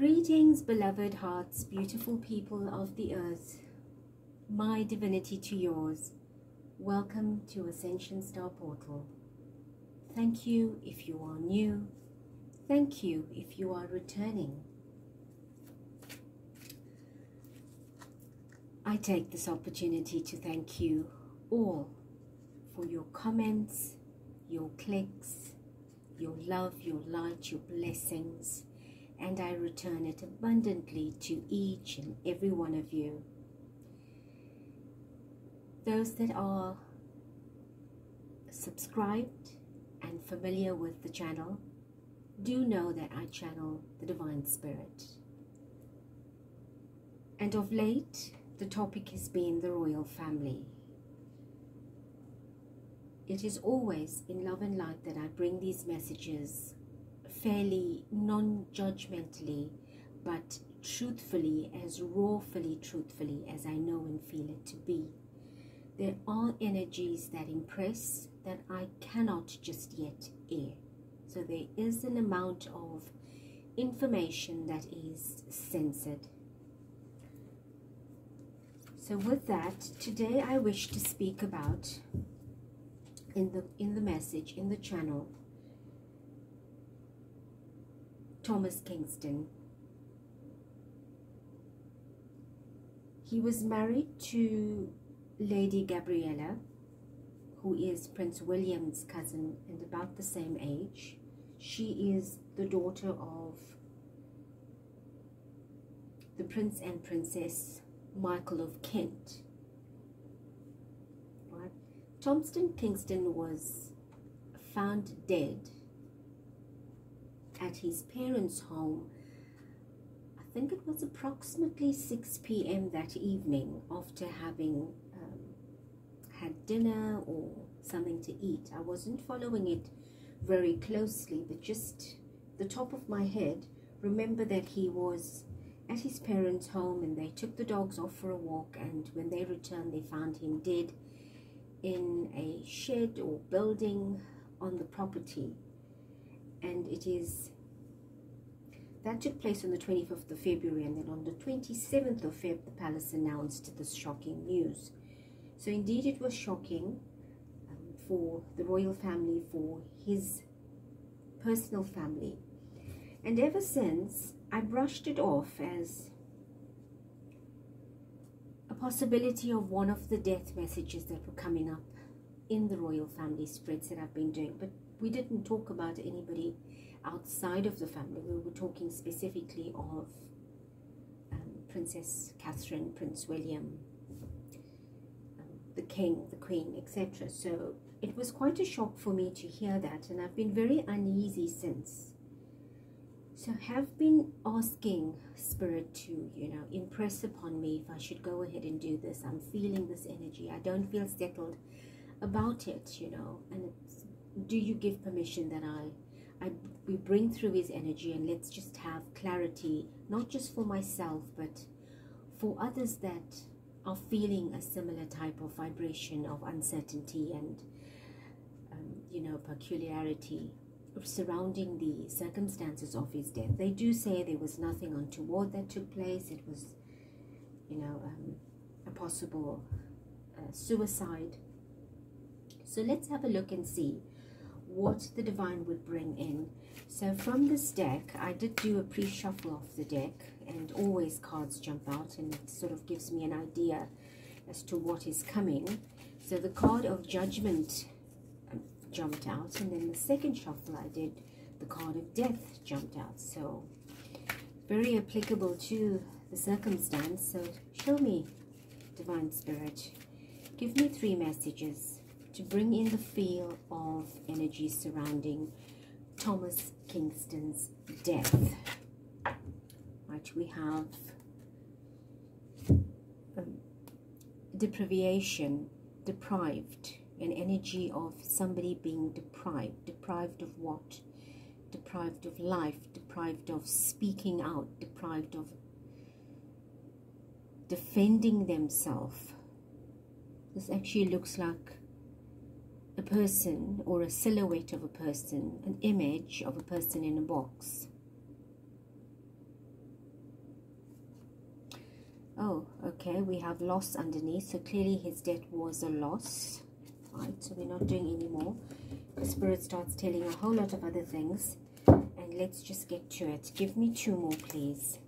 Greetings, beloved hearts, beautiful people of the earth, my divinity to yours. Welcome to Ascension Star Portal. Thank you if you are new. Thank you if you are returning. I take this opportunity to thank you all for your comments, your clicks, your love, your light, your blessings and I return it abundantly to each and every one of you. Those that are subscribed and familiar with the channel do know that I channel the Divine Spirit. And of late, the topic has been the royal family. It is always in love and light that I bring these messages fairly non-judgmentally but truthfully as rawfully truthfully as I know and feel it to be. There are energies that impress that I cannot just yet air. So there is an amount of information that is censored. So with that, today I wish to speak about in the in the message in the channel Thomas Kingston. He was married to Lady Gabriella, who is Prince William's cousin and about the same age. She is the daughter of the Prince and Princess Michael of Kent. Right? Thomas Kingston was found dead at his parents' home. I think it was approximately 6 p.m. that evening after having um, had dinner or something to eat. I wasn't following it very closely, but just the top of my head, remember that he was at his parents' home and they took the dogs off for a walk and when they returned they found him dead in a shed or building on the property and it is that took place on the 25th of February and then on the 27th of Feb the palace announced this shocking news. So indeed it was shocking um, for the royal family for his personal family. And ever since I brushed it off as a possibility of one of the death messages that were coming up in the royal family spreads that I've been doing. But we didn't talk about anybody outside of the family. We were talking specifically of um, Princess Catherine, Prince William, um, the King, the Queen, etc. So it was quite a shock for me to hear that, and I've been very uneasy since. So have been asking Spirit to, you know, impress upon me if I should go ahead and do this. I'm feeling this energy. I don't feel settled about it, you know, and do you give permission that I, I we bring through his energy and let's just have clarity, not just for myself, but for others that are feeling a similar type of vibration of uncertainty and, um, you know, peculiarity surrounding the circumstances of his death. They do say there was nothing untoward that took place. It was, you know, um, a possible uh, suicide. So let's have a look and see what the divine would bring in. So from this deck, I did do a pre-shuffle of the deck and always cards jump out and it sort of gives me an idea as to what is coming. So the card of judgment um, jumped out and then the second shuffle I did, the card of death jumped out. So very applicable to the circumstance. So show me, Divine Spirit. Give me three messages to bring in the feel of energy surrounding Thomas Kingston's death. Right, we have um, deprivation, deprived, an energy of somebody being deprived. Deprived of what? Deprived of life, deprived of speaking out, deprived of defending themselves. This actually looks like a person or a silhouette of a person, an image of a person in a box. Oh, okay, we have loss underneath. So clearly his death was a loss. Right, so we're not doing any more. The spirit starts telling a whole lot of other things. And let's just get to it. Give me two more, please.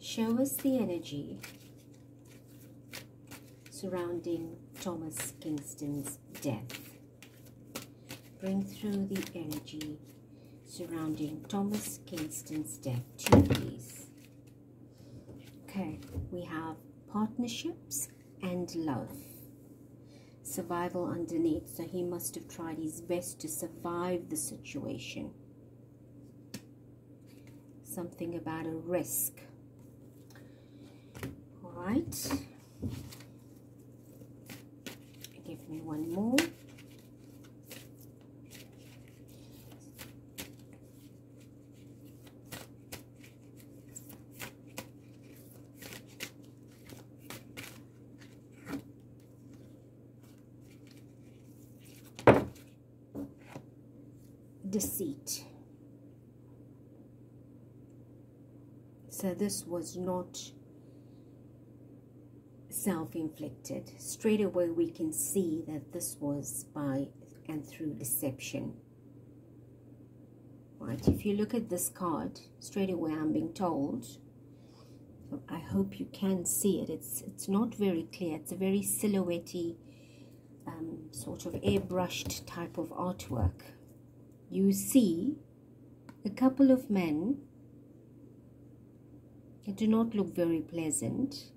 Show us the energy surrounding Thomas Kingston's death. Bring through the energy surrounding Thomas Kingston's death too, please. Okay, we have partnerships and love. Survival underneath, so he must have tried his best to survive the situation. Something about a risk right give me one more. Deceit. So this was not self-inflicted. Straight away we can see that this was by and through deception. Right, if you look at this card, straight away I'm being told, I hope you can see it, it's, it's not very clear, it's a very silhouetty, um, sort of airbrushed type of artwork. You see a couple of men that do not look very pleasant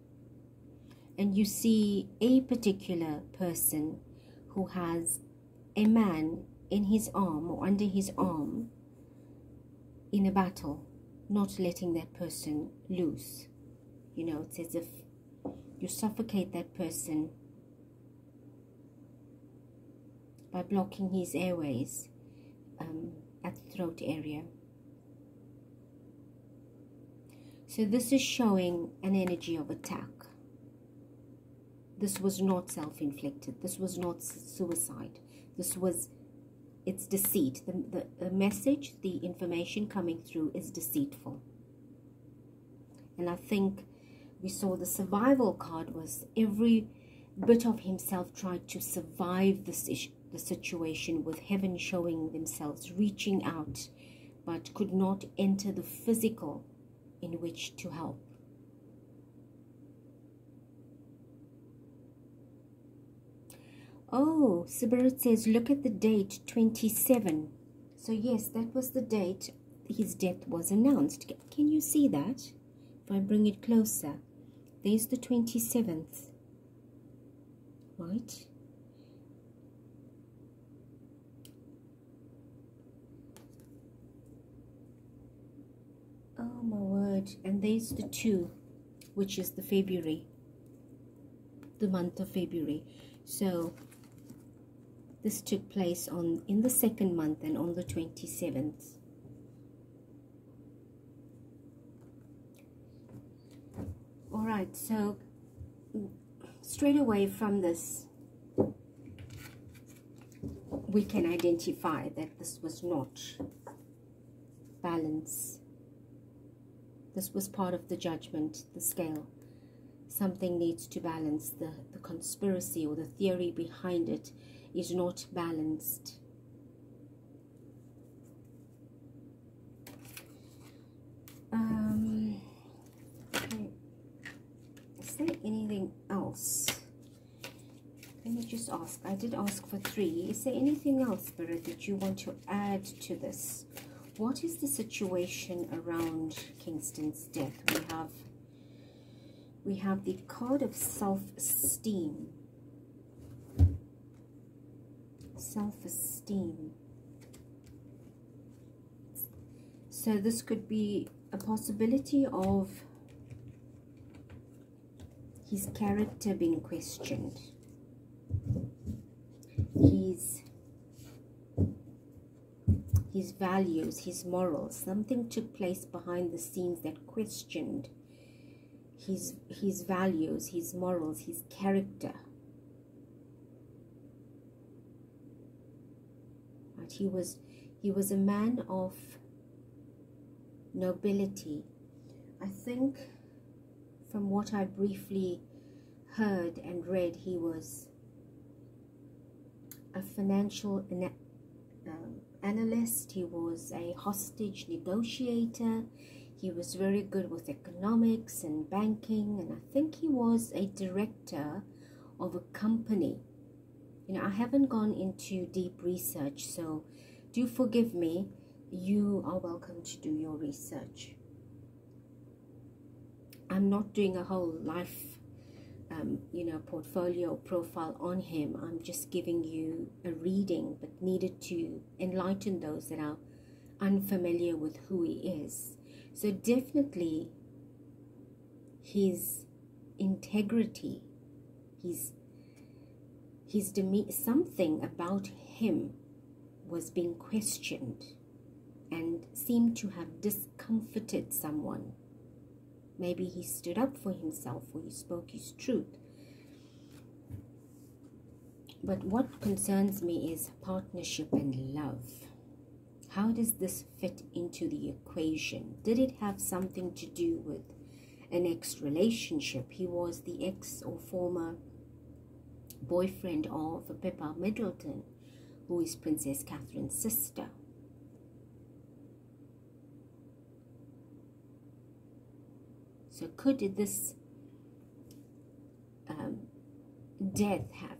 and you see a particular person who has a man in his arm or under his arm in a battle, not letting that person loose. You know, it's as if you suffocate that person by blocking his airways um, at the throat area. So this is showing an energy of attack this was not self-inflicted. This was not suicide. This was it's deceit. The, the, the message the information coming through is deceitful. And i think we saw the survival card was every bit of himself tried to survive this the situation with heaven showing themselves reaching out but could not enter the physical in which to help Oh, Spirit says, look at the date 27. So yes, that was the date his death was announced. Can you see that? If I bring it closer. There's the 27th. Right? Oh my word. And there's the 2, which is the February. The month of February. So this took place on in the second month and on the 27th. All right, so straight away from this, we can identify that this was not balance. This was part of the judgment, the scale. Something needs to balance the, the conspiracy or the theory behind it is not balanced. Um, is there anything else? Let me just ask. I did ask for three. Is there anything else, Spirit, that you want to add to this? What is the situation around Kingston's death? We have we have the card of self-esteem self-esteem. So this could be a possibility of his character being questioned. His his values, his morals. Something took place behind the scenes that questioned his his values, his morals, his character. He was he was a man of nobility. I think from what I briefly heard and read, he was a financial um, analyst, he was a hostage negotiator, he was very good with economics and banking, and I think he was a director of a company. You know, I haven't gone into deep research, so do forgive me. You are welcome to do your research. I'm not doing a whole life, um, you know, portfolio profile on him. I'm just giving you a reading, but needed to enlighten those that are unfamiliar with who he is. So definitely his integrity, his his deme- something about him was being questioned and seemed to have discomforted someone. Maybe he stood up for himself or he spoke his truth. But what concerns me is partnership and love. How does this fit into the equation? Did it have something to do with an ex relationship? He was the ex or former boyfriend of Pippa Middleton, who is Princess Catherine's sister. So, could this um, death have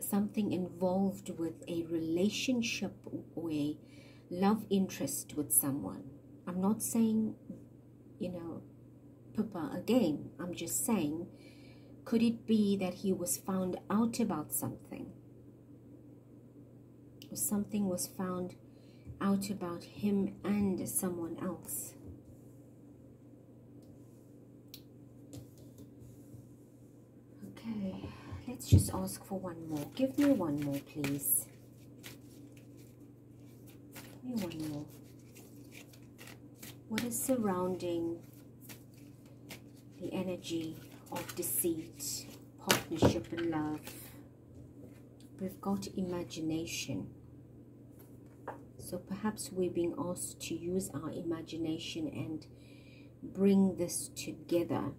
something involved with a relationship or a love interest with someone. I'm not saying, you know, Pippa again. I'm just saying, could it be that he was found out about something? Or something was found out about him and someone else? Okay, let's just ask for one more. Give me one more, please Give me one more. What is surrounding the energy of deceit, partnership, and love? We've got imagination. So perhaps we're being asked to use our imagination and bring this together.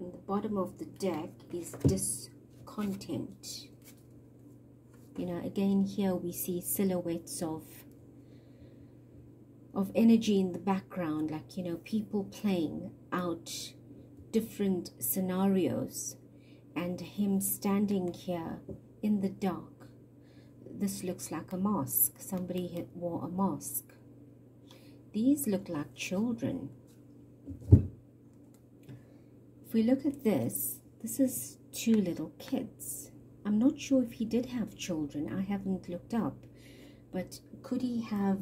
And the bottom of the deck is discontent you know again here we see silhouettes of of energy in the background like you know people playing out different scenarios and him standing here in the dark. This looks like a mask somebody wore a mask these look like children. If we look at this this is two little kids. I'm not sure if he did have children. I haven't looked up. But could he have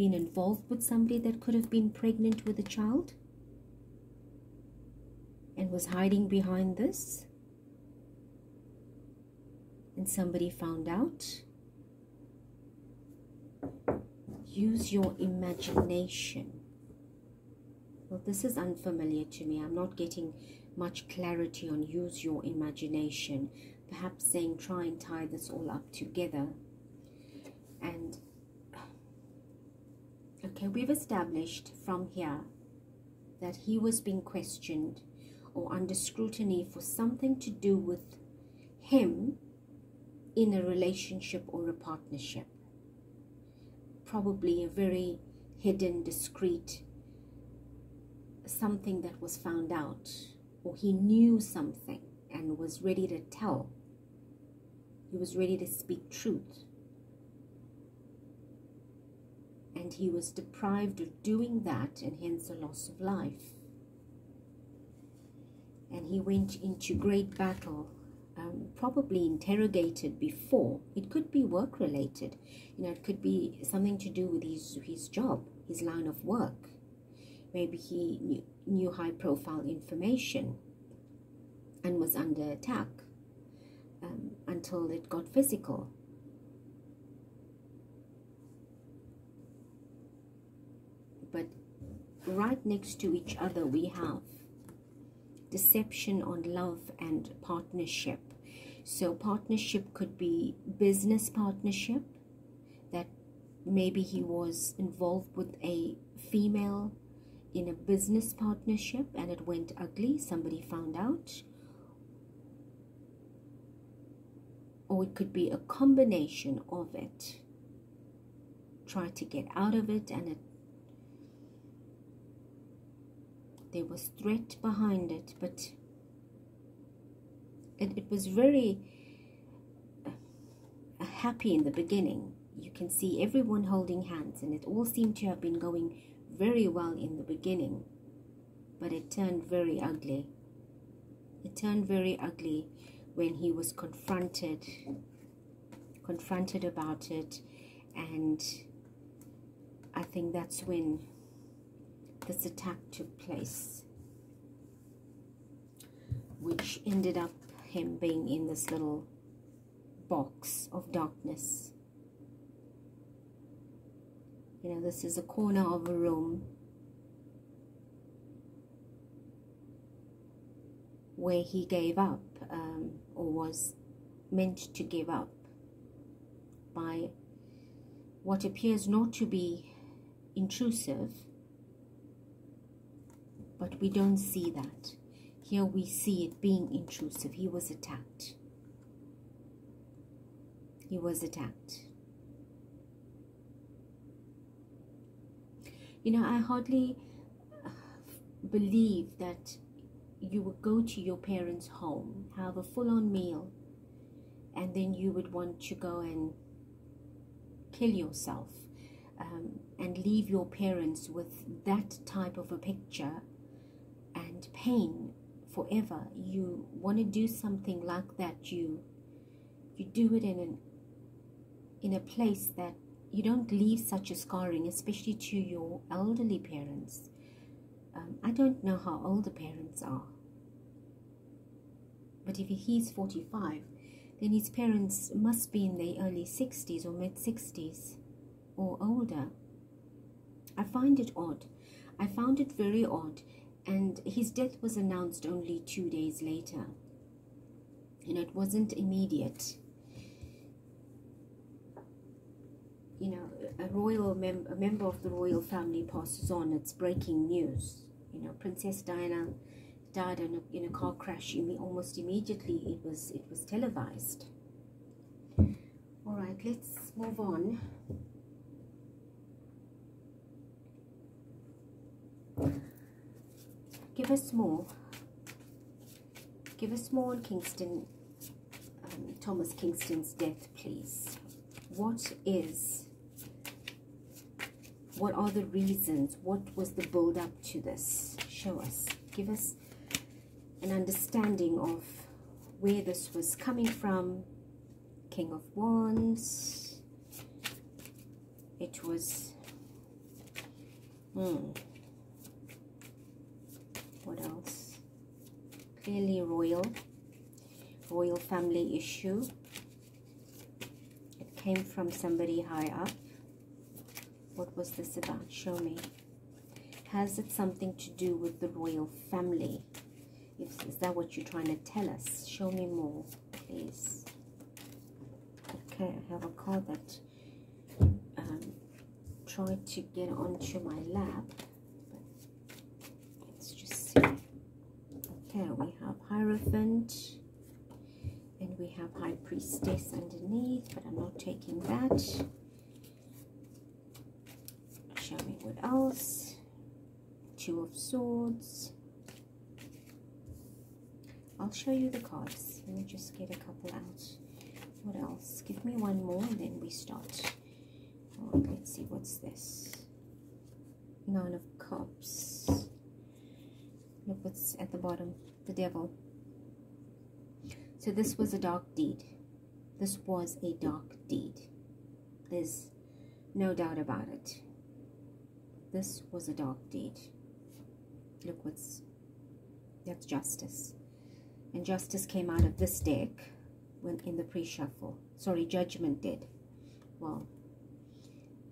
been involved with somebody that could have been pregnant with a child? And was hiding behind this? And somebody found out? Use your imagination. Well, this is unfamiliar to me. I'm not getting much clarity on use your imagination perhaps saying try and tie this all up together and okay we've established from here that he was being questioned or under scrutiny for something to do with him in a relationship or a partnership probably a very hidden discreet something that was found out or he knew something and was ready to tell he was ready to speak truth. And he was deprived of doing that and hence a loss of life. And he went into great battle, um, probably interrogated before. It could be work related. You know, it could be something to do with his, his job, his line of work. Maybe he knew, knew high profile information and was under attack um, until it got physical. But right next to each other, we have deception on love and partnership. So, partnership could be business partnership, that maybe he was involved with a female in a business partnership and it went ugly somebody found out or it could be a combination of it try to get out of it and it there was threat behind it but it, it was very uh, happy in the beginning. You can see everyone holding hands and it all seemed to have been going very well in the beginning but it turned very ugly. It turned very ugly when he was confronted confronted about it and I think that's when this attack took place which ended up him being in this little box of darkness. You know this is a corner of a room where he gave up um, or was meant to give up by what appears not to be intrusive but we don't see that. Here we see it being intrusive. He was attacked. He was attacked. You know i hardly uh, believe that you would go to your parents' home, have a full on meal, and then you would want to go and kill yourself um, and leave your parents with that type of a picture and pain forever. You want to do something like that, you you do it in an in a place that you don't leave such a scarring, especially to your elderly parents. Um, I don't know how old the parents are. But if he's 45, then his parents must be in their early 60s or mid 60s or older. I find it odd. I found it very odd. And his death was announced only two days later. And it wasn't immediate. you know, a royal mem- a member of the royal family passes on, it's breaking news. You know, Princess Diana died in a, in a car crash. Almost immediately, it was it was televised. All right, let's move on. Give us more. Give us more on Kingston, um, Thomas Kingston's death, please. What is what are the reasons? What was the build up to this? Show us. Give us an understanding of where this was coming from. King of Wands. It was... Hmm. What else? Clearly royal. Royal family issue. It came from somebody high up. What was this about? Show me. Has it something to do with the royal family? If, is that what you're trying to tell us? Show me more, please. Okay, I have a card that um, tried to get onto my lap. But let's just see. Okay, we have Hierophant. And we have High Priestess underneath, but I'm not taking that show me what else. Two of Swords. I'll show you the cards. Let me just get a couple out. What else? Give me one more and then we start. Let's see, what's this? Nine of Cups. Look what's at the bottom. The Devil. So this was a dark deed. This was a dark deed. There's no doubt about it. This was a dark deed. Look what's, that's justice. And justice came out of this deck when in the pre-shuffle. Sorry, judgment did. Well,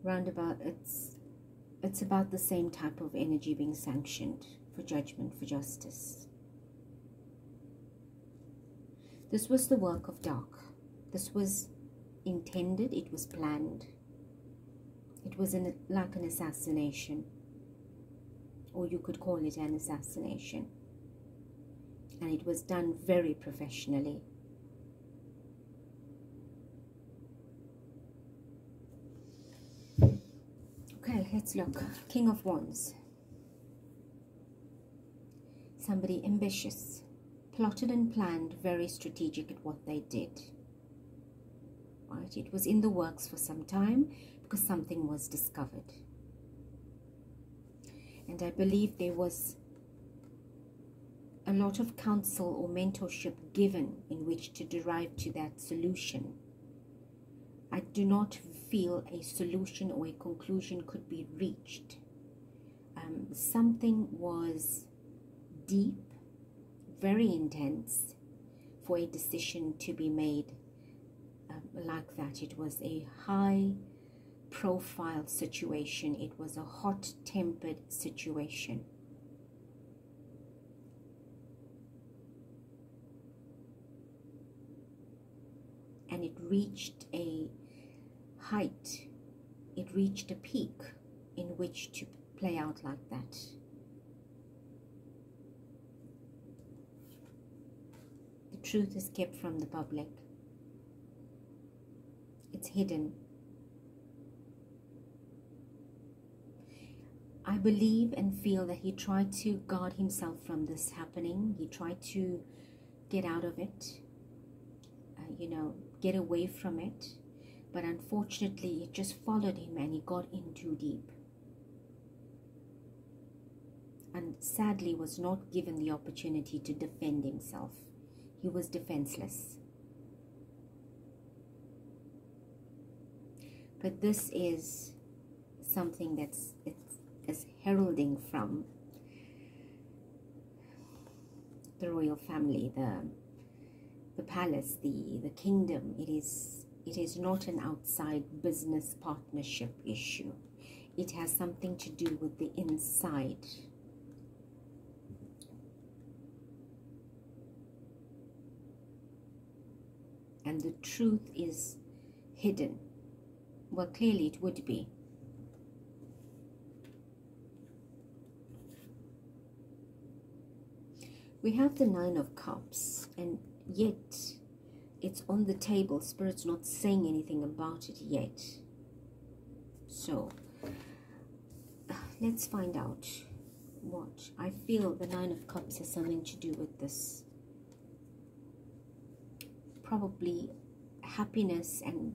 roundabout, it's, it's about the same type of energy being sanctioned for judgment, for justice. This was the work of dark. This was intended, it was planned It was an, like an assassination, or you could call it an assassination. And it was done very professionally. Okay, let's look. King of Wands. Somebody ambitious, plotted and planned, very strategic at what they did. Right? It was in the works for some time because something was discovered. And I believe there was a lot of counsel or mentorship given in which to derive to that solution. I do not feel a solution or a conclusion could be reached. Um, something was deep, very intense for a decision to be made um, like that. It was a high profile situation, it was a hot tempered situation. And it reached a height, it reached a peak in which to play out like that. The truth is kept from the public. It's hidden. I believe and feel that he tried to guard himself from this happening. He tried to get out of it, uh, you know, get away from it but unfortunately it just followed him and he got in too deep and sadly was not given the opportunity to defend himself he was defenseless but this is something that's it's, heralding from the royal family the the palace the the kingdom it is it is not an outside business partnership issue. It has something to do with the inside. And the truth is hidden. Well, clearly it would be. We have the Nine of Cups, and yet it's on the table. Spirit's not saying anything about it yet. So, let's find out what. I feel the Nine of Cups has something to do with this. Probably happiness and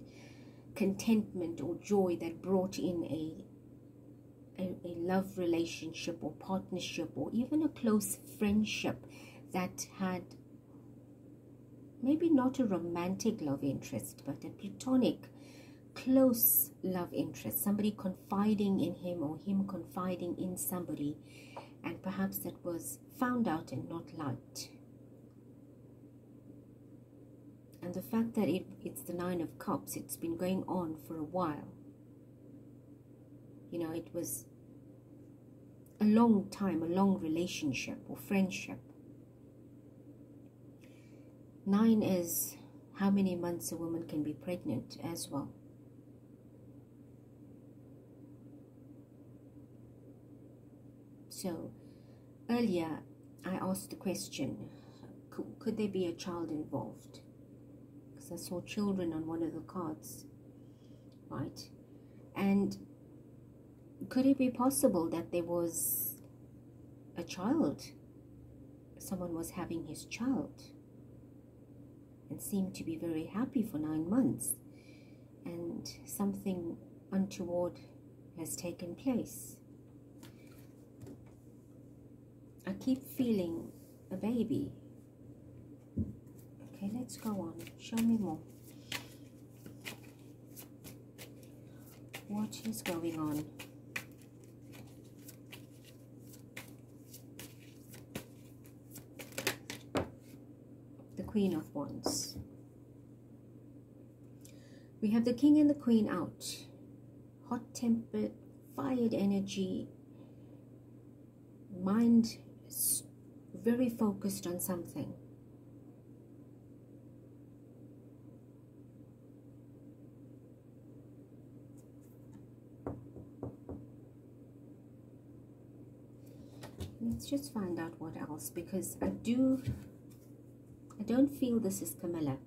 contentment or joy that brought in a, a, a love relationship or partnership or even a close friendship that had maybe not a romantic love interest, but a platonic, close love interest, somebody confiding in him or him confiding in somebody, and perhaps that was found out and not liked. And the fact that it, it's the Nine of Cups, it's been going on for a while. You know, it was a long time, a long relationship or friendship. Nine is how many months a woman can be pregnant as well. So, earlier I asked the question could, could there be a child involved? Because I saw children on one of the cards, right? And could it be possible that there was a child? Someone was having his child and seemed to be very happy for nine months. And something untoward has taken place. I keep feeling a baby. Okay, let's go on. Show me more. What is going on? The Queen of Wands. We have the King and the Queen out. Hot-tempered, fired energy. Mind very focused on something. Let's just find out what else because I do I don't feel this is Camilla.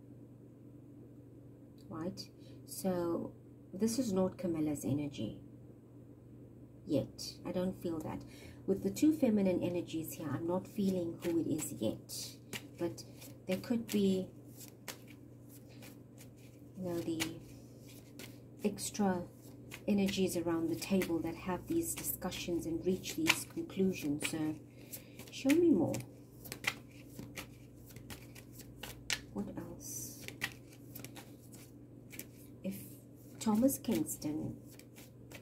Right? So this is not Camilla's energy. Yet I don't feel that. With the two feminine energies here I'm not feeling who it is yet. But there could be you know the extra energies around the table that have these discussions and reach these conclusions. So show me more. What else? If Thomas Kingston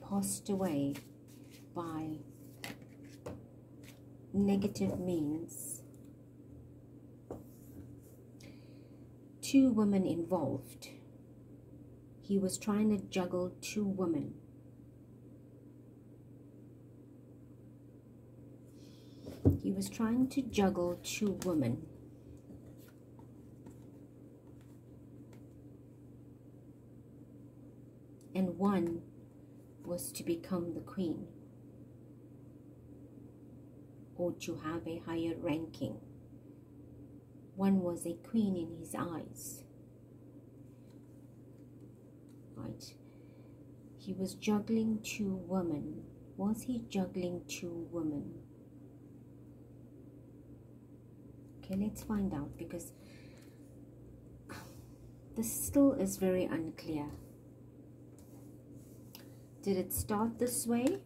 passed away by negative means, two women involved he was trying to juggle two women. He was trying to juggle two women. And one was to become the queen or to have a higher ranking. One was a queen in his eyes right? He was juggling two women. Was he juggling two women? Okay, let's find out because this still is very unclear. Did it start this way?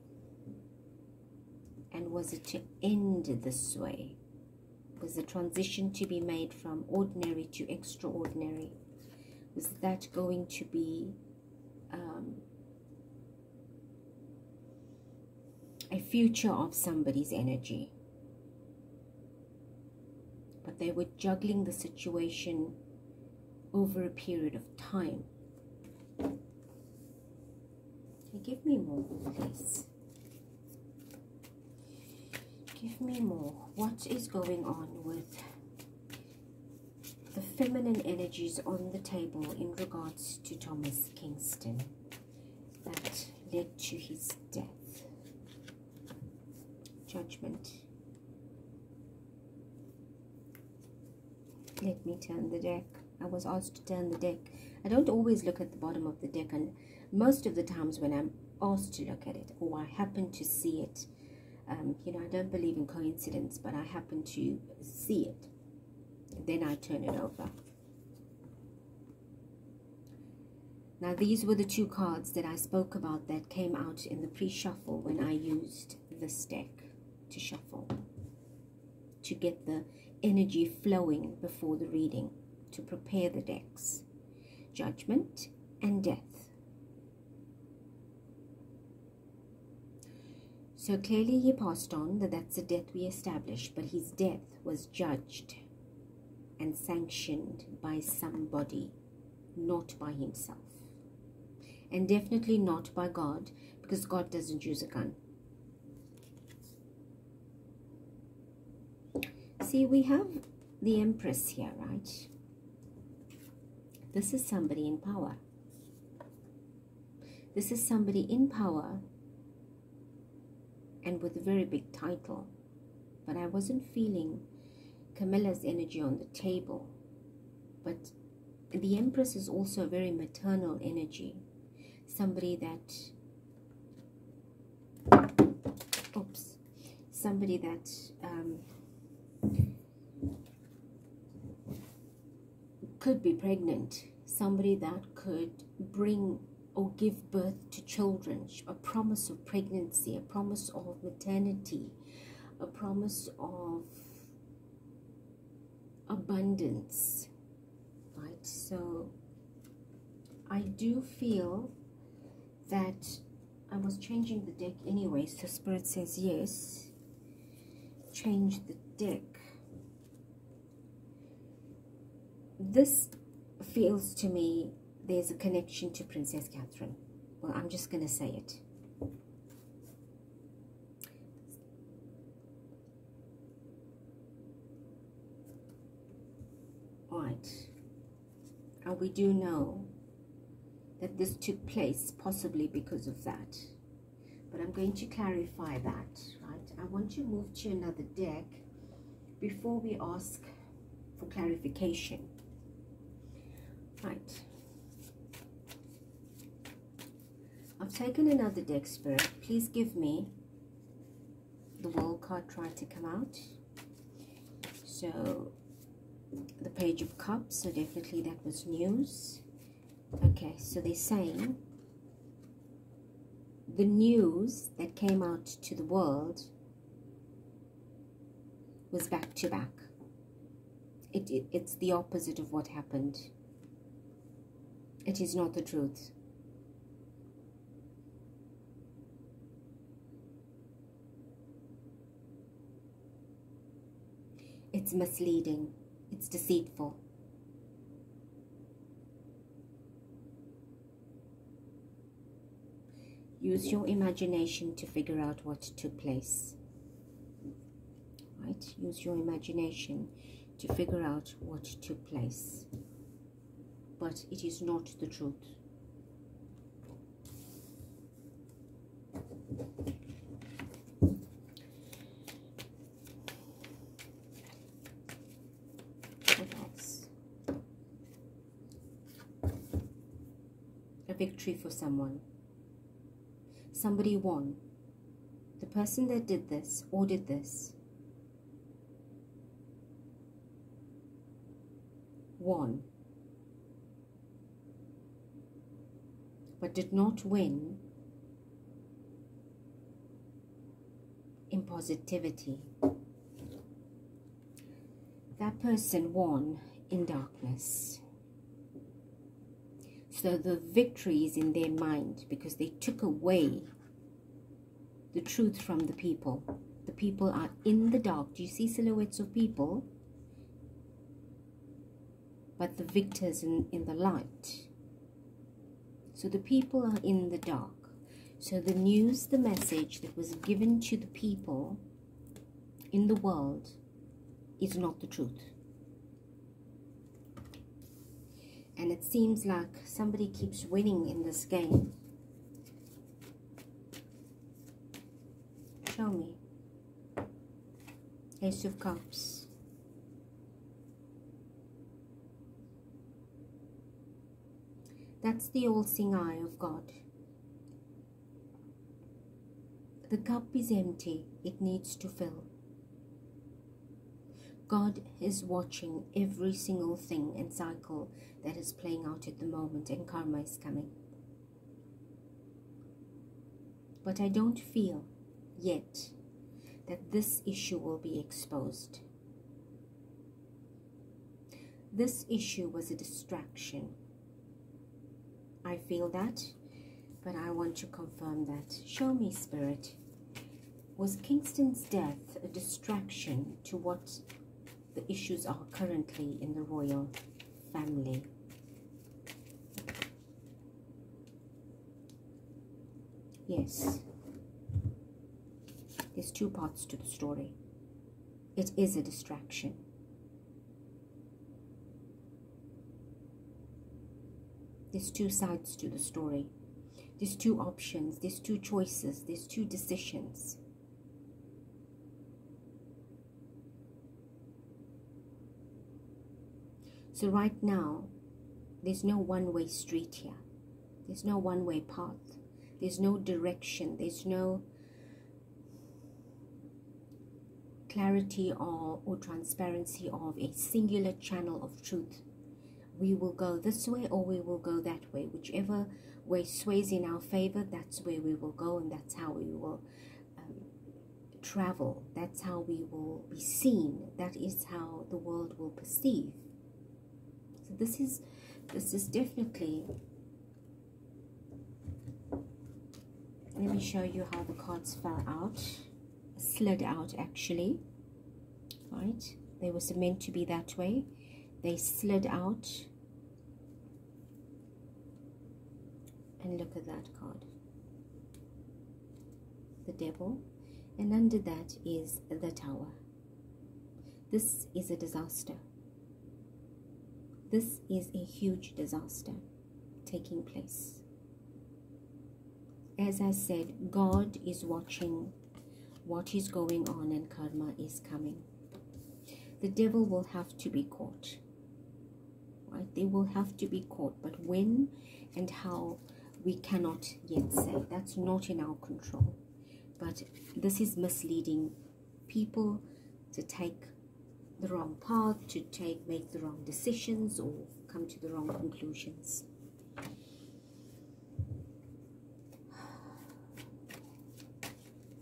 And was it to end this way? Was the transition to be made from ordinary to extraordinary? Was that going to be um, a future of somebody's energy. But they were juggling the situation over a period of time. give me more, please. Give me more. What is going on with the feminine energies on the table in regards to Thomas Kingston that led to his death. Judgment. Let me turn the deck. I was asked to turn the deck. I don't always look at the bottom of the deck and most of the times when I'm asked to look at it or I happen to see it, um, you know, I don't believe in coincidence, but I happen to see it then I turn it over. Now these were the two cards that I spoke about that came out in the pre-shuffle when I used this deck to shuffle to get the energy flowing before the reading to prepare the decks. Judgment and Death. So clearly he passed on that that's a death we established, but his death was judged and sanctioned by somebody, not by himself. And definitely not by God, because God doesn't use a gun. See, we have the Empress here, right? This is somebody in power. This is somebody in power and with a very big title. But I wasn't feeling Camilla's energy on the table. But the Empress is also a very maternal energy. Somebody that, oops, somebody that um, could be pregnant. Somebody that could bring or give birth to children. A promise of pregnancy, a promise of maternity, a promise of abundance right? So I do feel that I was changing the deck anyway so spirit says yes. Change the deck. This feels to me there's a connection to Princess Catherine. Well I'm just gonna say it And we do know that this took place possibly because of that. but I'm going to clarify that, right? I want to move to another deck before we ask for clarification. Right. I've taken another deck, Spirit. Please give me the world card try to come out. So, the Page of Cups, so definitely that was news. Okay, so they're saying the news that came out to the world was back to back. It, it, it's the opposite of what happened. It is not the truth. It's misleading. It's deceitful. Use your imagination to figure out what took place. Right? Use your imagination to figure out what took place. But it is not the truth. A victory for someone somebody won. The person that did this ordered this won, but did not win in positivity. That person won in darkness. So the victory is in their mind because they took away the truth from the people. The people are in the dark. Do you see silhouettes of people? But the victors in, in the light. So the people are in the dark. So the news, the message that was given to the people in the world is not the truth. And it seems like somebody keeps winning in this game. Show me. Ace of Cups. That's the all-seeing eye of God. The cup is empty. It needs to fill. God is watching every single thing and cycle that is playing out at the moment, and karma is coming. But I don't feel yet that this issue will be exposed. This issue was a distraction. I feel that, but I want to confirm that. Show me, Spirit. Was Kingston's death a distraction to what the issues are currently in the royal family. Yes. There's two parts to the story. It is a distraction. There's two sides to the story. There's two options. There's two choices. There's two decisions. So right now, there's no one-way street here. There's no one-way path. There's no direction. There's no clarity or, or transparency of a singular channel of truth. We will go this way or we will go that way. Whichever way sways in our favor, that's where we will go and that's how we will um, travel. That's how we will be seen. That is how the world will perceive. So this is this is definitely let me show you how the cards fell out slid out actually. Right? They were meant to be that way. They slid out. And look at that card. The devil. And under that is the tower. This is a disaster this is a huge disaster taking place. as I said, God is watching what is going on and karma is coming. The devil will have to be caught. Right? They will have to be caught. But when and how, we cannot yet say. That's not in our control. But this is misleading people to take the wrong path, to take make the wrong decisions or come to the wrong conclusions.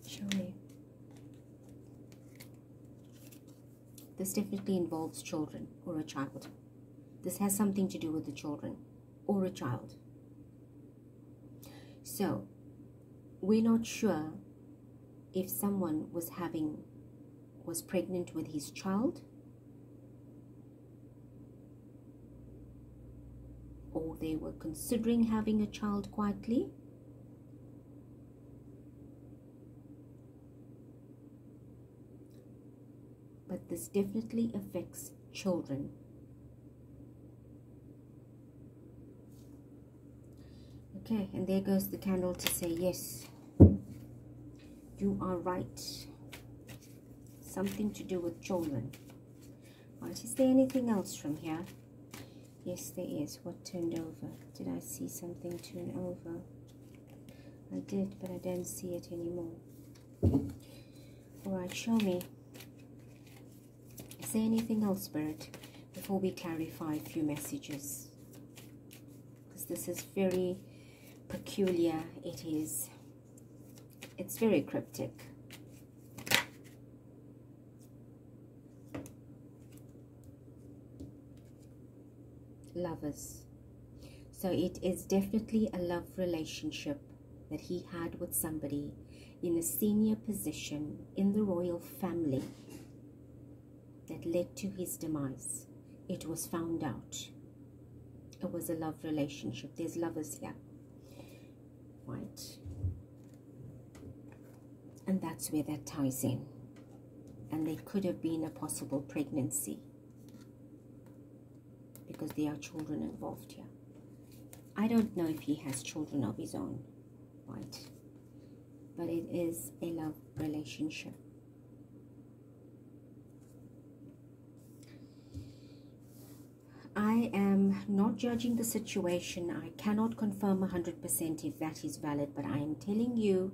Show me. This definitely involves children or a child. This has something to do with the children or a child. So, we're not sure if someone was having was pregnant with his child or they were considering having a child quietly? But this definitely affects children. Okay and there goes the candle to say yes. You are right. Something to do with children. Right is there anything else from here yes there is. What turned over? Did i see something turn over? I did but i don't see it anymore. All right show me. Is there anything else spirit before we clarify a few messages? Because this is very peculiar it is. It's very cryptic. Lovers. So it is definitely a love relationship that he had with somebody in a senior position in the royal family that led to his demise. It was found out. It was a love relationship. There's lovers here. Right and that's where that ties in and there could have been a possible pregnancy because there are children involved here I don't know if he has children of his own right but it is a love relationship I am not judging the situation. I cannot confirm 100% if that is valid, but I am telling you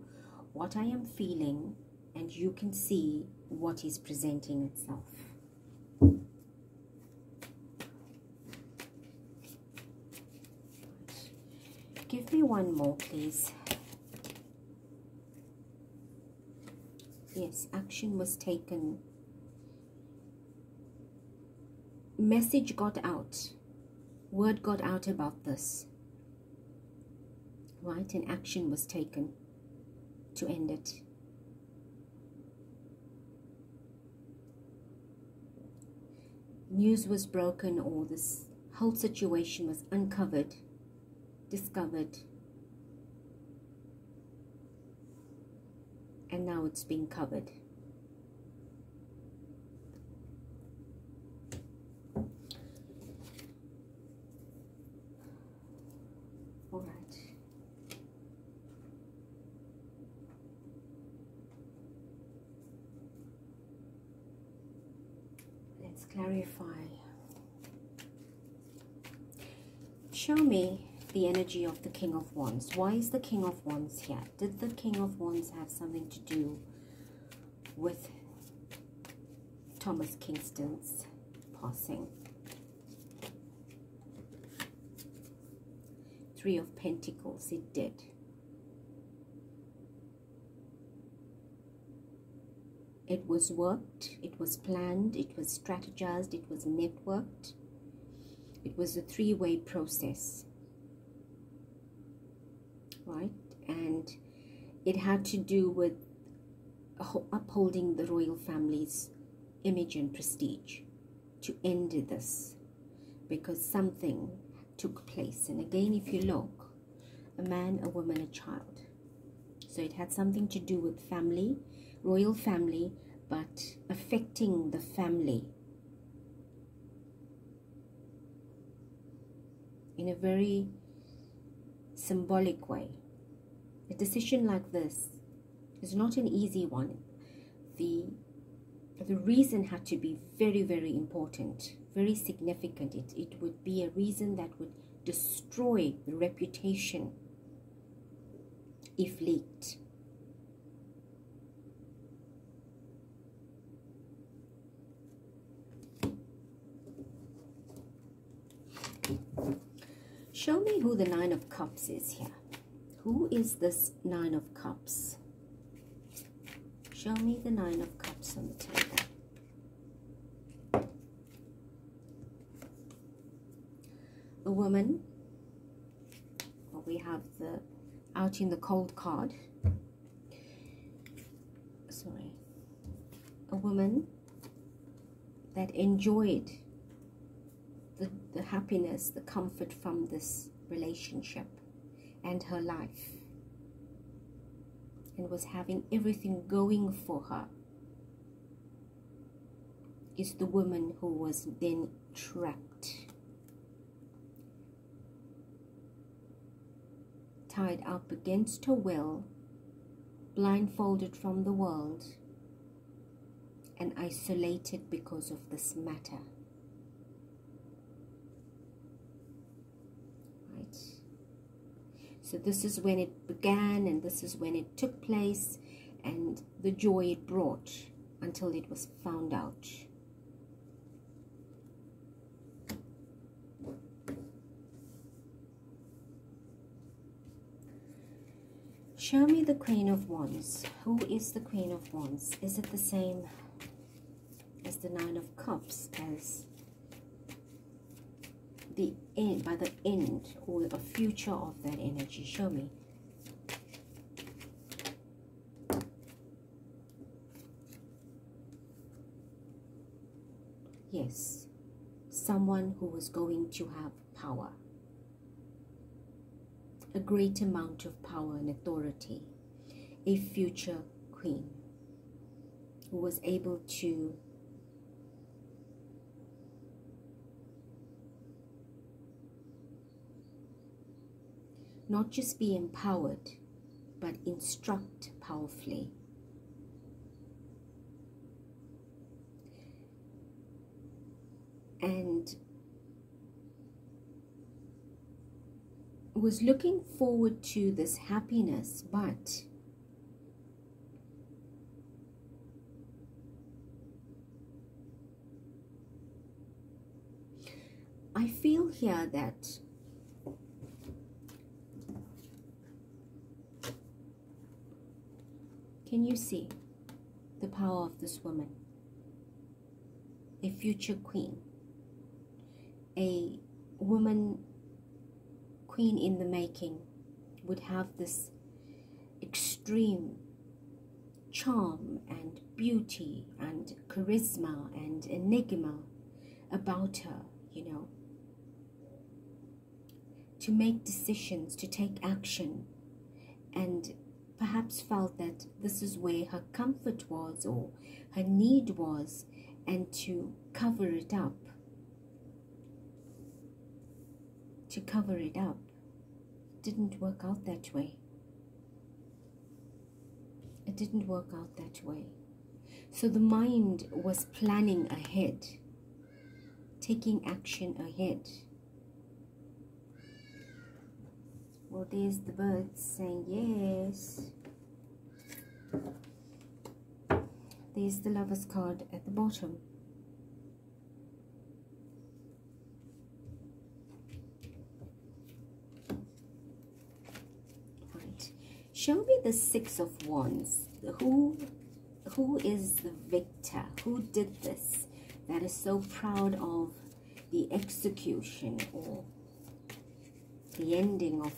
what I am feeling and you can see what is presenting itself. Give me one more, please. Yes, action was taken. Message got out. Word got out about this. Right, and action was taken to end it. News was broken or this whole situation was uncovered, discovered, and now it's being covered. All right. Let's clarify. Show me the energy of the King of Wands. Why is the King of Wands here? Did the King of Wands have something to do with Thomas Kingston's passing? Three of Pentacles, it did. It was worked, it was planned, it was strategized, it was networked. It was a three-way process, right? And it had to do with upholding the royal family's image and prestige to end this because something took place. And again, if you look, a man, a woman, a child. So it had something to do with family, royal family, but affecting the family in a very symbolic way. A decision like this is not an easy one. The the reason had to be very, very important, very significant. It, it would be a reason that would destroy the reputation if leaked. Show me who the Nine of Cups is here. Who is this Nine of Cups? Show me the Nine of Cups on the table. A woman. Well, we have the out in the cold card. Sorry. A woman that enjoyed the, the happiness, the comfort from this relationship and her life and was having everything going for her is the woman who was then trapped, tied up against her will, blindfolded from the world, and isolated because of this matter. So this is when it began and this is when it took place and the joy it brought until it was found out. Show me the Queen of Wands. Who is the Queen of Wands? Is it the same as the Nine of Cups, as end, by the end or a future of that energy. Show me. Yes, someone who was going to have power. A great amount of power and authority. A future queen who was able to not just be empowered, but instruct powerfully. And was looking forward to this happiness, but I feel here that Can you see the power of this woman? A future queen, a woman queen in the making would have this extreme charm and beauty and charisma and enigma about her, you know, to make decisions, to take action, and perhaps felt that this is where her comfort was or her need was, and to cover it up. To cover it up didn't work out that way. It didn't work out that way. So the mind was planning ahead, taking action ahead. Well, there's the birds saying yes. There's the lover's card at the bottom. Right. Show me the Six of Wands. Who, who is the victor? Who did this? That is so proud of the execution or the ending of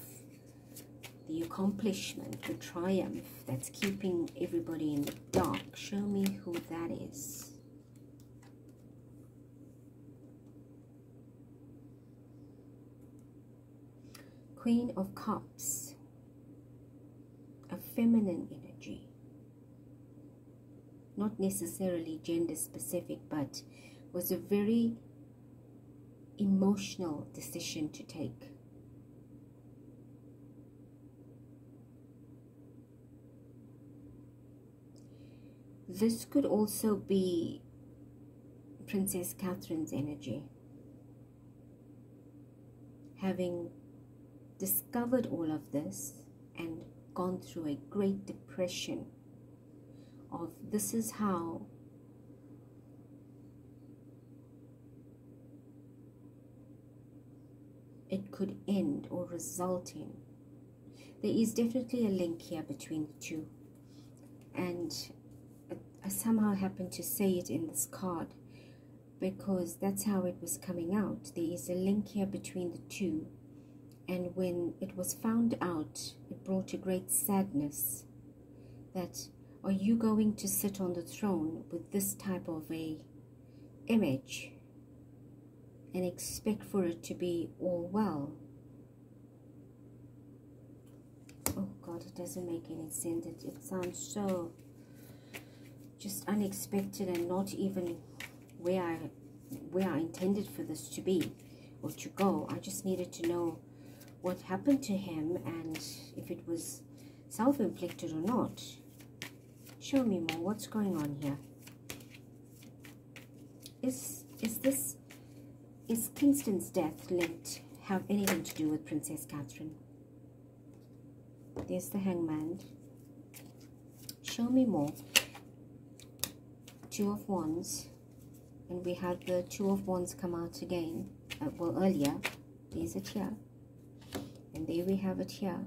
the accomplishment, the triumph that's keeping everybody in the dark. Show me who that is. Queen of Cups, a feminine energy. Not necessarily gender specific, but was a very emotional decision to take this could also be Princess Catherine's energy. Having discovered all of this and gone through a great depression of this is how it could end or result in. There is definitely a link here between the two. And I somehow happened to say it in this card because that's how it was coming out. There is a link here between the two. And when it was found out, it brought a great sadness that are you going to sit on the throne with this type of a image and expect for it to be all well? Oh God, it doesn't make any sense. It, it sounds so just unexpected and not even where I where I intended for this to be or to go. I just needed to know what happened to him and if it was self-inflicted or not. Show me more. What's going on here? Is is this is Kingston's death linked have anything to do with Princess Catherine? There's the hangman. Show me more. Two of Wands. And we had the Two of Wands come out again. Uh, well, earlier. There's it here. And there we have it here.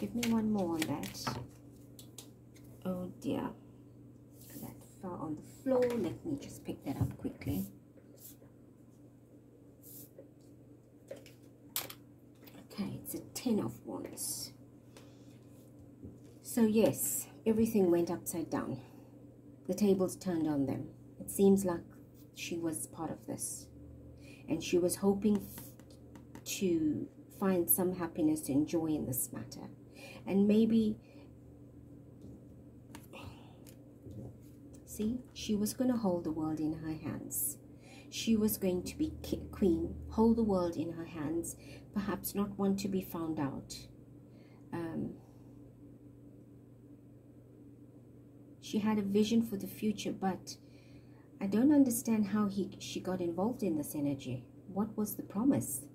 Give me one more on that. Oh dear. That fell on the floor. Let me just pick that up quickly. Okay, it's a Ten of Wands. So yes, everything went upside down. The tables turned on them. It seems like she was part of this. And she was hoping to find some happiness and joy in this matter. And maybe See, she was going to hold the world in her hands. She was going to be queen, hold the world in her hands, perhaps not want to be found out. Um, she had a vision for the future, but I don't understand how he she got involved in this energy. What was the promise?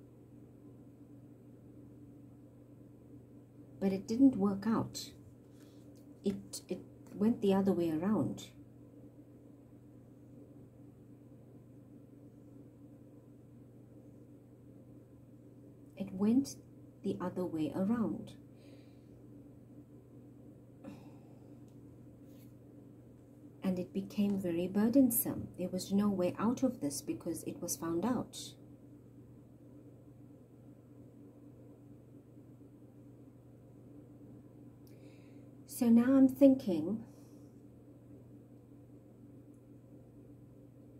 But it didn't work out. It it went the other way around. it went the other way around. And it became very burdensome. There was no way out of this because it was found out. So now I'm thinking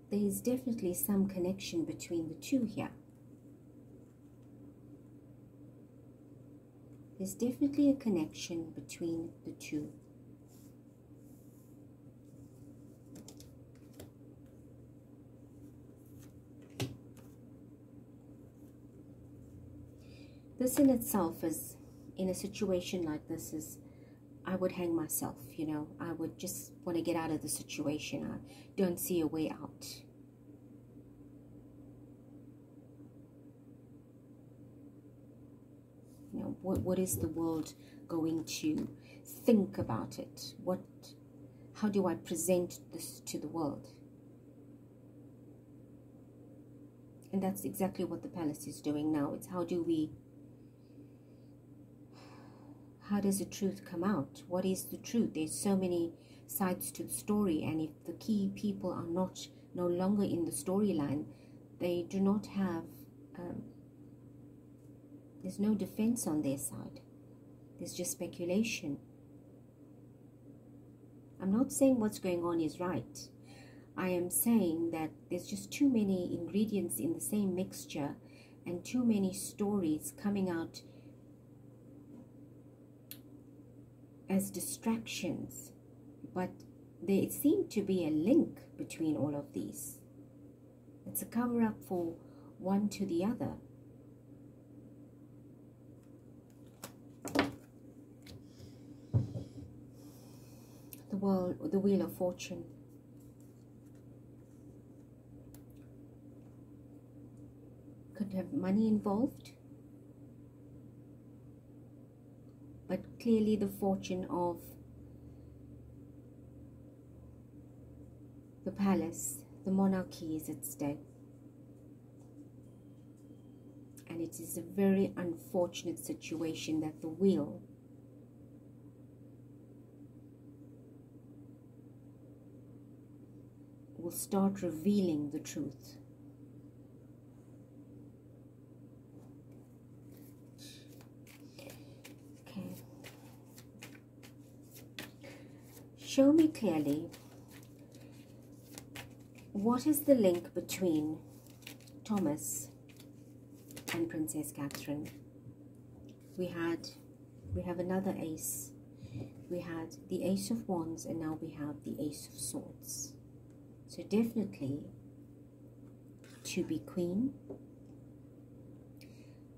there is definitely some connection between the two here. There's definitely a connection between the two. This in itself is, in a situation like this, is I would hang myself, you know. I would just want to get out of the situation. I don't see a way out. you know what what is the world going to think about it what how do i present this to the world and that's exactly what the palace is doing now it's how do we how does the truth come out what is the truth there's so many sides to the story and if the key people are not no longer in the storyline they do not have um, there's no defense on their side. There's just speculation. I'm not saying what's going on is right. I am saying that there's just too many ingredients in the same mixture and too many stories coming out as distractions. But there seemed to be a link between all of these. It's a cover up for one to the other. The world, the Wheel of Fortune. Could have money involved, but clearly the fortune of the palace, the monarchy is at stake. And it is a very unfortunate situation that the wheel will start revealing the truth. Show me clearly what is the link between Thomas and Princess Catherine? We had we have another ace. We had the ace of wands and now we have the ace of swords. So definitely to be queen,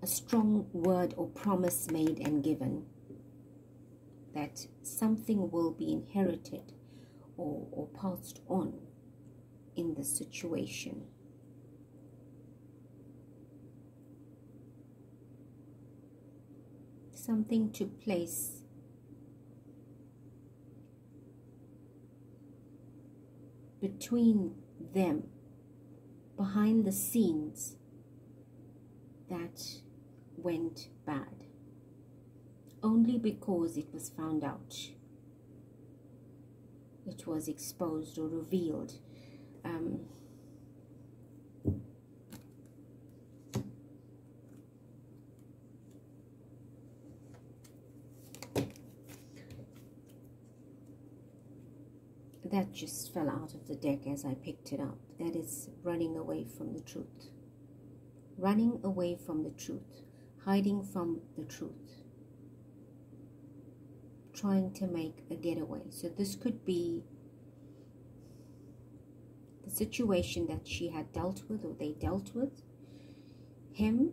a strong word or promise made and given that something will be inherited or, or passed on in the situation. Something took place between them behind the scenes that went bad only because it was found out it was exposed or revealed um, that just fell out of the deck as I picked it up. That is running away from the truth. Running away from the truth. Hiding from the truth. Trying to make a getaway. So this could be the situation that she had dealt with or they dealt with. Him,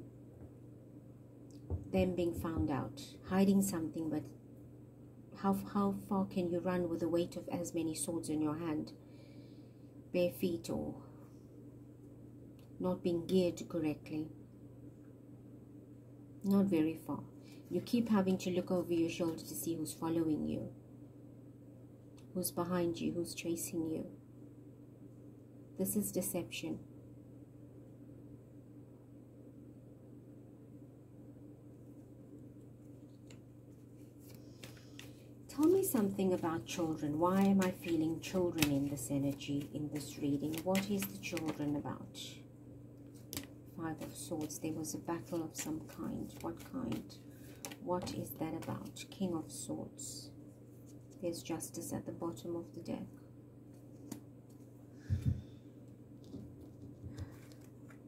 them being found out. Hiding something but how, how far can you run with the weight of as many swords in your hand? Bare feet or not being geared correctly? Not very far. You keep having to look over your shoulder to see who's following you, who's behind you, who's chasing you. This is deception. Tell me something about children. Why am I feeling children in this energy, in this reading? What is the children about? Five of Swords. There was a battle of some kind. What kind? What is that about? King of Swords. There's justice at the bottom of the deck.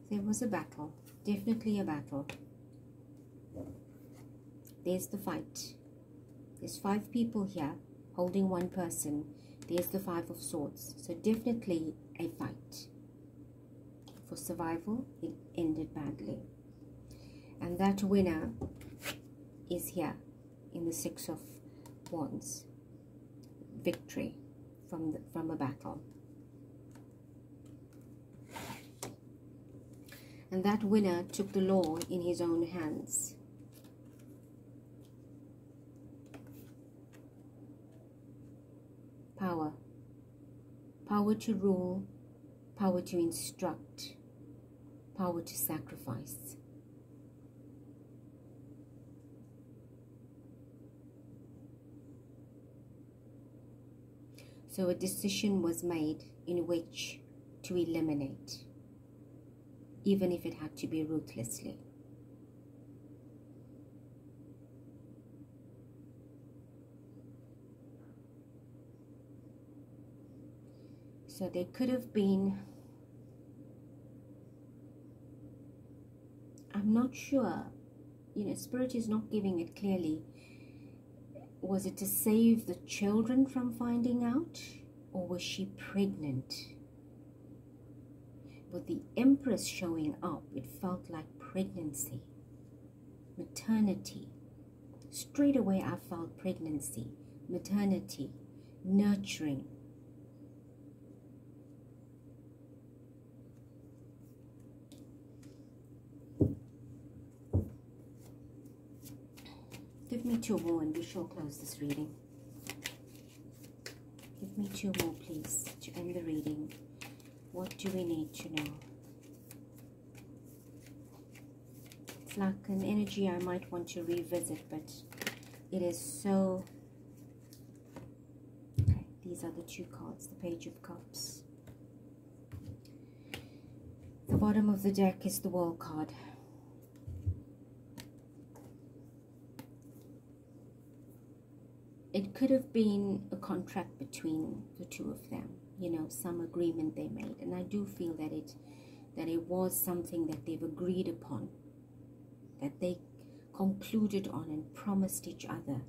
There was a battle. Definitely a battle. There's the fight. There's five people here holding one person. There's the Five of Swords. So definitely a fight. For survival, it ended badly. And that winner is here in the Six of Wands. Victory from, the, from a battle. And that winner took the law in his own hands. power. Power to rule, power to instruct, power to sacrifice. So a decision was made in which to eliminate, even if it had to be ruthlessly. So there could have been, I'm not sure, you know, Spirit is not giving it clearly. Was it to save the children from finding out? Or was she pregnant? With the Empress showing up, it felt like pregnancy, maternity. Straight away I felt pregnancy, maternity, nurturing. Give me two more and we shall close this reading. Give me two more, please, to end the reading. What do we need to know? It's like an energy I might want to revisit, but it is so... Okay, these are the two cards, the Page of Cups. The bottom of the deck is the World card. It could have been a contract between the two of them you know some agreement they made. And i do feel that it that it was something that they've agreed upon that they concluded on and promised each other.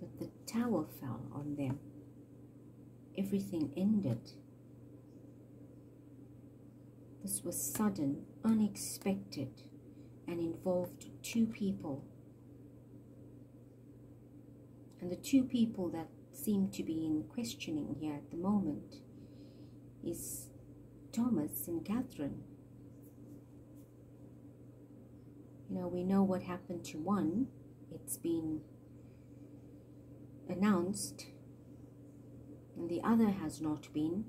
But the tower fell on them. Everything ended this was sudden, unexpected, and involved two people. And the two people that seem to be in questioning here at the moment is Thomas and Catherine. You know, we know what happened to one. It's been announced, and the other has not been.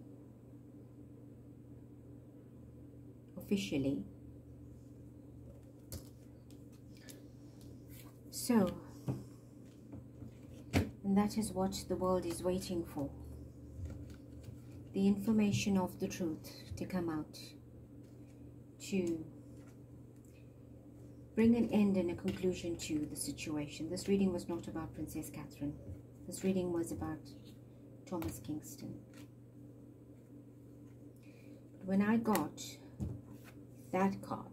Officially. So, that is what the world is waiting for. The information of the truth to come out, to bring an end and a conclusion to the situation. This reading was not about Princess Catherine. This reading was about Thomas Kingston. But when I got that card,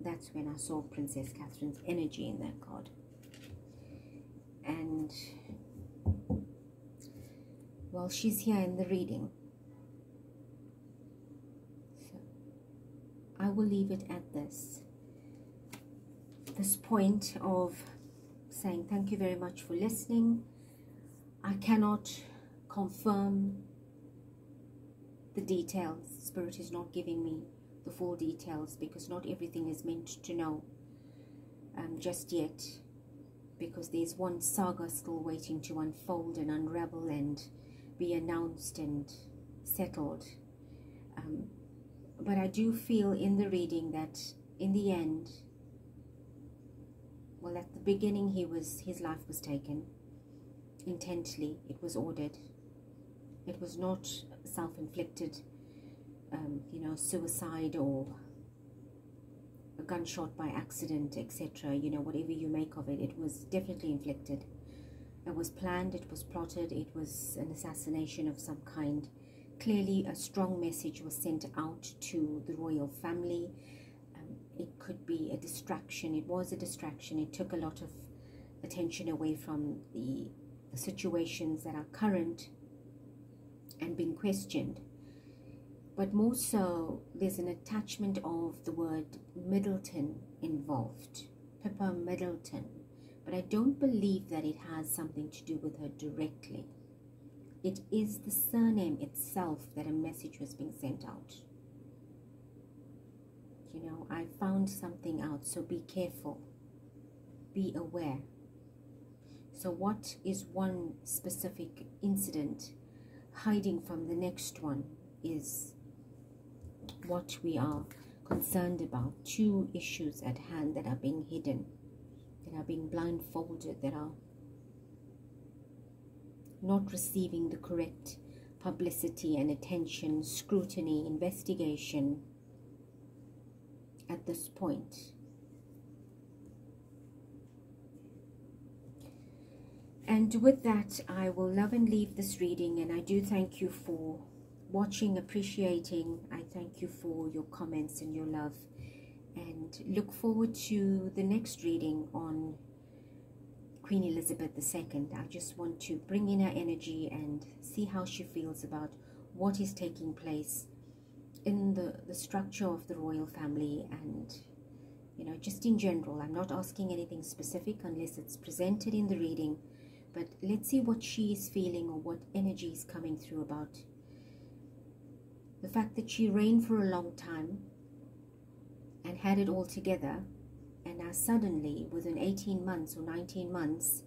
that's when I saw Princess Catherine's energy in that card. And well, she's here in the reading. So I will leave it at this. This point of saying thank you very much for listening. I cannot confirm the details. Spirit is not giving me the full details because not everything is meant to know um, just yet because there's one saga still waiting to unfold and unravel and be announced and settled. Um, but I do feel in the reading that in the end, well, at the beginning, he was his life was taken intently. It was ordered. It was not self-inflicted, um, you know, suicide or a gunshot by accident, etc. You know, whatever you make of it, it was definitely inflicted. It was planned, it was plotted, it was an assassination of some kind. Clearly, a strong message was sent out to the royal family. Um, it could be a distraction. It was a distraction. It took a lot of attention away from the, the situations that are current and being questioned. But more so, there's an attachment of the word Middleton involved, Pippa Middleton. But I don't believe that it has something to do with her directly. It is the surname itself that a message was being sent out. You know, I found something out, so be careful. Be aware. So, what is one specific incident hiding from the next one is what we are concerned about. Two issues at hand that are being hidden, that are being blindfolded, that are not receiving the correct publicity and attention, scrutiny, investigation at this point. And with that, I will love and leave this reading. And I do thank you for watching, appreciating. I thank you for your comments and your love. And look forward to the next reading on Queen Elizabeth II. I just want to bring in her energy and see how she feels about what is taking place in the, the structure of the royal family and you know, just in general. I'm not asking anything specific unless it's presented in the reading, but let's see what she is feeling or what energy is coming through about the fact that she reigned for a long time and had it all together, and now suddenly, within 18 months or 19 months,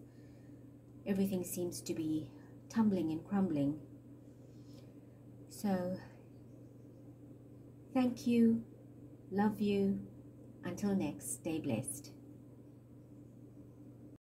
everything seems to be tumbling and crumbling. So, thank you, love you. Until next, stay blessed.